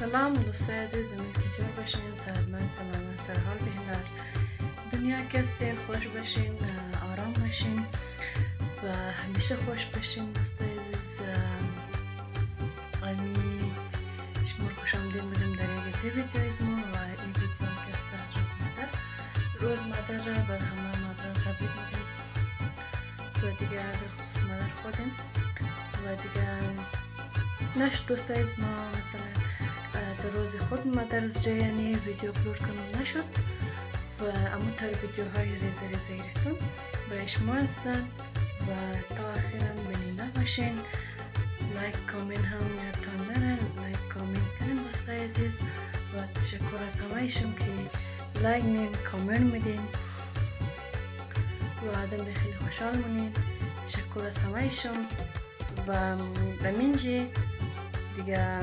سلام دوستای عزیز امید که جور باشین سلامت سرحال بین در دنیا هستین خوش باشین آرام باشین و همیشه خوش باشین دوستای عزیز. امی شما خوش آمدین در یک سی ویدیو از ما و این ویدیو که است روز مادر. روز مادر را بر همه مادر تبریک میگیم و دیگه مادر خودیم و دیگه نش دوستای از ما مثلا در روز خود Mother's Day یعنی ویدیو اپلود کنم نشد و اما تر ویدیوهای ریزه ریزه گرفتم. برای شما هستن و تا آخرم بینی نباشین. like comment هم یادتان نره. like comment کنین دوستای عزیز. و تشکر از همهشون که like مین کامنت میدین. و آدم خیلی خوشحال مونین. تشکر از همهشون. و بمینجی دیگه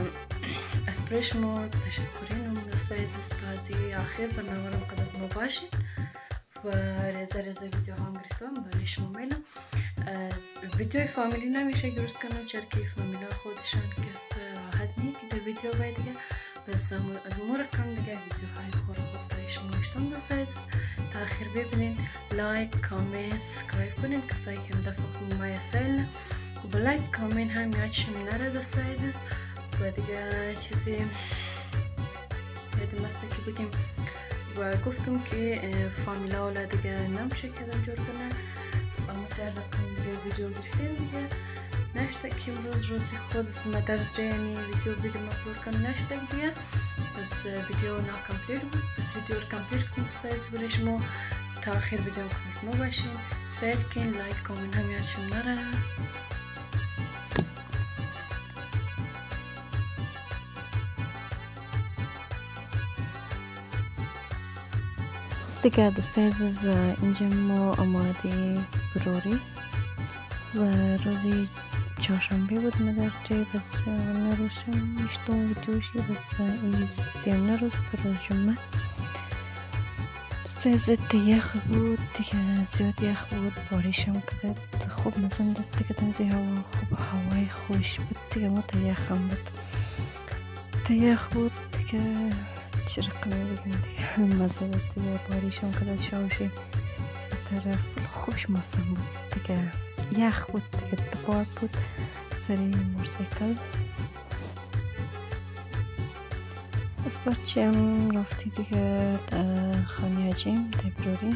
أسبريشمور تشكرين من السيد استاذي آخر برنامج مقدس مباشر ورزا ویدیو هم گرفتم برایش مومیلا ویدیو فامیلی نمیشه درست کنم چرا که فامیلا خودشان کس راحت نی که در ویدیو باید دیگه بس امور کم دیگه ویدیو های خورا خود برای شما اشتم دوست عزیز تاخیر ببینین لایک کامنت سبسکرایب کنین کسایی که مدفع کنم مایسل بلایک کامنت هم یاد شنیده را دوست عزیز دیگه چیزی یادم است که بگیم و گفتم که فامیلا اولا دیگه نمیشه کردم جور کنه اما در رقم دیگه ویدیو گرفتیم دیگه نشته که امروز روزی خود مدرس جایانی ویدیو بیدیم اپلود کنم نشته دیگه بس ویدیو نا کمپلیت بود بس ویدیو رو کمپلیت کنم بستایز برای شما تا آخر ویدیو کنم ما باشین سیف کن لایک کامنت هم یادشون نره عزیز اینجا ما آماده بروری و روزی چهارشنبه بود مدر جای بس نروشم میشتون ویدیوشی بس این سیم نروز روز جمعه عزیز یخ بود دیگه زیاد یخ بود باریشم کرد خوب مثلا دیگه تنزی هوا خوب هوای خوش بود دیگه ما تا بود تا بود دیگه هادشي رقم بنتي مازال الباريشون كنعشاوشي ترى خوش مصمم تكا يا خوت تكا تباربوت سري موسيقى اسباتشم رفتی دیگه خانه هجیم تبروری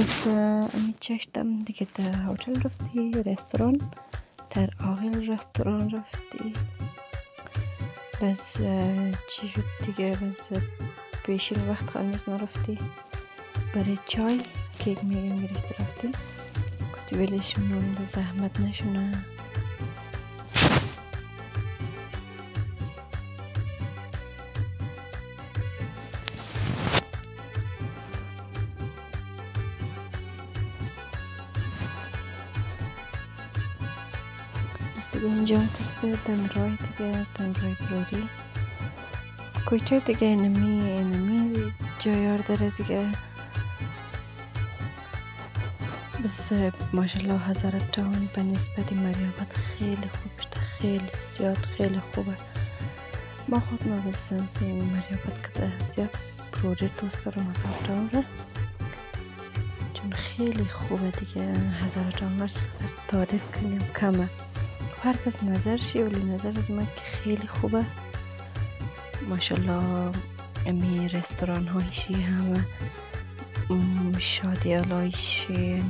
بس امی چشتم دیگه در هوتل رفتی رستوران در آغل رستوران رفتی بس چی شد دیگه بس پیشین وقت خانیز نرفتی برای چای کیک میگم گرفته رفتی گفتی ولش منم زحمت نشونه دیگه اینجا کسته دنرای دیگه دنرای بروری کویچه دیگه اینمی اینمی جایار داره دیگه. بس ماشالله هزارت جوان به نسبت مریابت خیلی خوب شده خیلی زیاد خیلی خوبه. ما خود ما بسنسی مریابت کده زیاد بروری دوست دارم هزار جوان چون خیلی خوبه دیگه هزار جوان مرسی تعریف کنیم کمه. هر کس نظرشی ولی نظر از من که خیلی خوبه. ماشالله امی رستوران هایشی همه شادی علایشی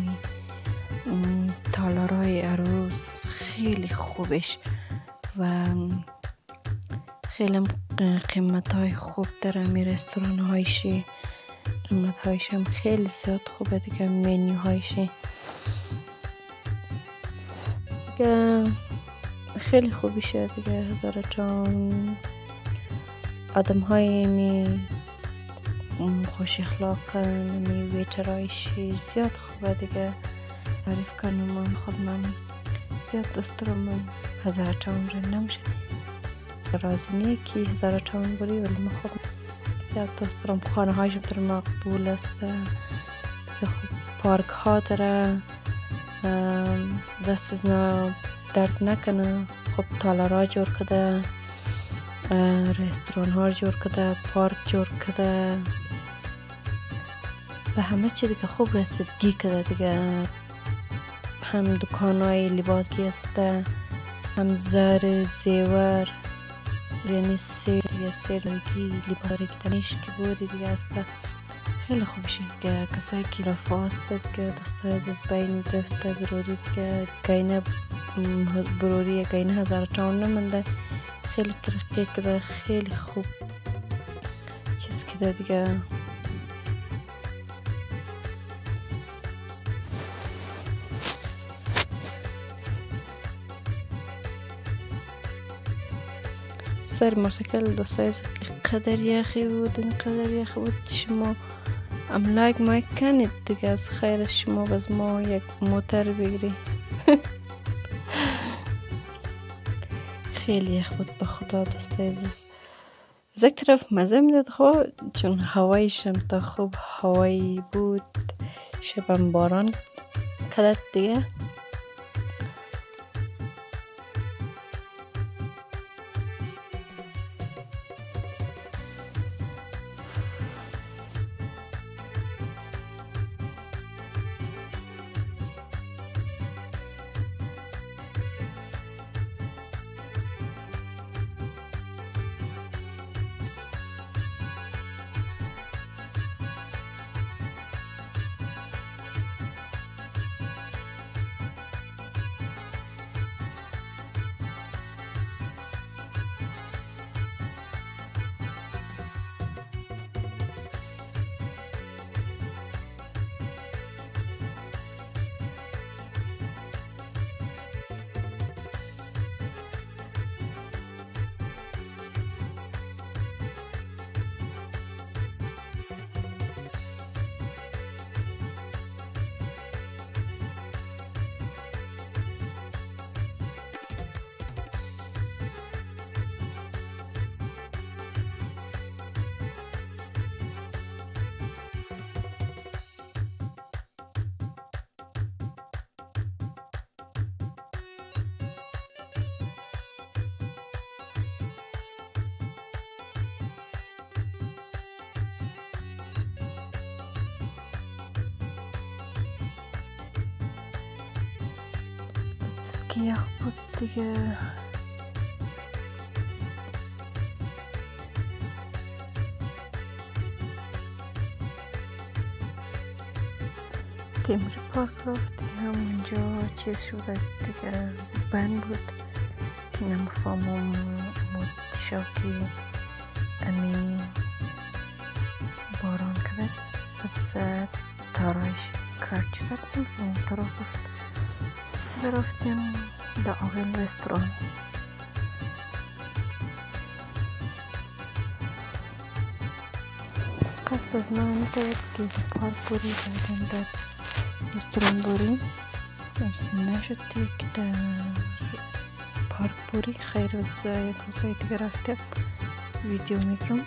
یعنی تالارای عروس خیلی خوبش و خیلی قیمت های خوب داره امی رستوران هایشی قیمت هایش هم خیلی زیاد خوبه دیگه منیو هایشی دیگه خیلی خوبی شد دیگه هزار جان. آدم های می خوش اخلاق می ویترایشی زیاد خوبه دیگه. تعریف کنم من خود من زیاد دوست دارم من. هزار جان رو نمیشه. رازی که هزار جان بری ولی من خود زیاد دوست دارم. خانه هایش در مقبول است. پارک ها داره. دست از نکنه خب تالارا جور کده رستوران ها جور کده پارک جور کده. به همه چی دیگه خوب رسیدگی کده دیگه. هم دکان های لباسگی است هم زر زیور. یعنی سیر یا سیر لباری که بودی دیگه است. خیلی خوب که کسایی که رفا هستد که دسته از بین گرفته بروری که گینه بروری برورiyeka inaha zaratağonamanda heli tiriktekida heli hub chizib ketadigan سر مرتکل دو سایز قدر یخی بود این قدر یخی بود شما املاک ما کنید دیگه از خیر شما باز ما یک موتر بگیری خیلی یخ بود به خدا دسته عزیز. یک طرف مزه می‌داد خو چون هوایشم تا خوب هوایی بود شبم باران. کدت دیگه؟ یخ بود دیگه تیمری پارک رفتیم همونجا چیز شده دیگه بند بود که نمفهمم متشاکی امی باران کرد پس تارایش کرد شد نمیفهمم تارا گفت выборов тем до овенной строн. Каста знаменитой Кизпарпури Гайденбет Истромбури Смешати Кита Парпури Хайрус Якусайт Графтеп Видео микром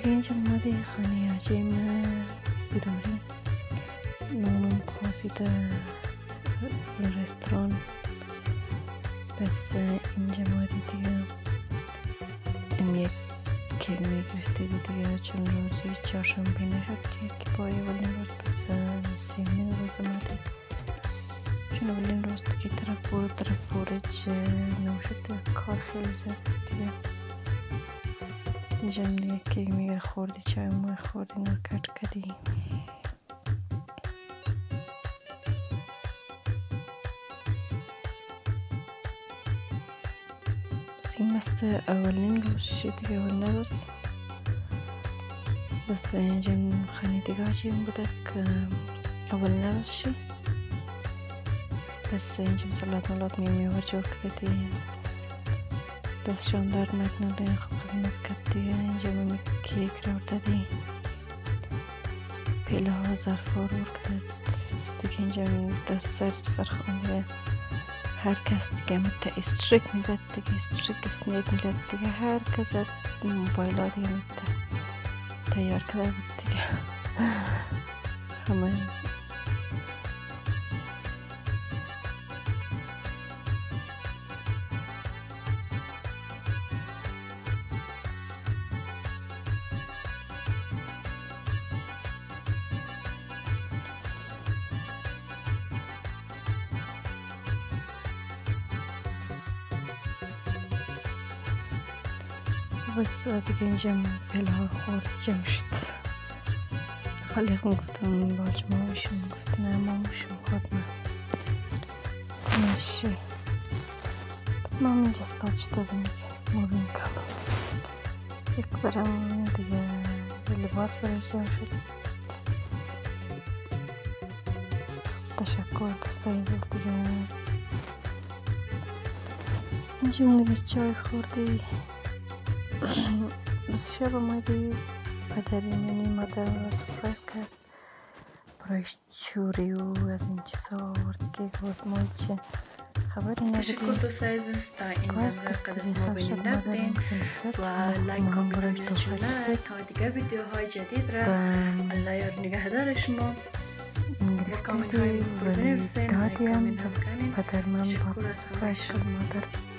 در پارک بوری خیر از یک روزهای دیگه رفتیم ویدیو میگرم دیگه اینجا اومده خانه عجیم بیروری نونم کافی در رستوران بس اینجا مادی دیگه این یک کلمه گرفته دیگه چون روزی چهارشنبه نشد که پای ولی روز بس سیمین روز ماده چون اولین روز دیگه طرف برو طرف برج نوشد کار خیلی زد دیگه Üzerindeki meyve xordi, çayımı xordi, narkaç kadi. Silmezse evvelin roz şeydi evvelin roz. بس جن خاني تقاشي بدك أول نرشي بس جن صلاة الله ميمي ورجوك كتير کردی دستشان در نکنه خب کرد دیگه اینجا میمی کیک رو دادی پیله ها ظرف ها رو کرد دیگه اینجا دست سر سر خانده هر کس دیگه مت استرک می‌داد دیگه استرک اسنیت می‌داد دیگه هر کس موبایل ها دیگه مت تیار کرده دیگه همه گفتم باج ما بشون گفت نه ما بشون خود نه ماشی بس ما هم اینجا سپاچ دادم موبین کنم یک برم دیگه لباس برای جمع شد تشکر دوستای عزیز دیگه اینجا دیگه چای خوردی یعنی رو surprise کرد برای چوری و از این چیزا آورد که گفت ما چه خبری نداری تشکر دوست عزیز تا این نظر قد از ما بودین و لایک کامنت شده تا دیگه ویدیوهای جدید را الله یار نگهدار شما کامنت های بنویسین کامنت هم کنین سپرایز کرد مادر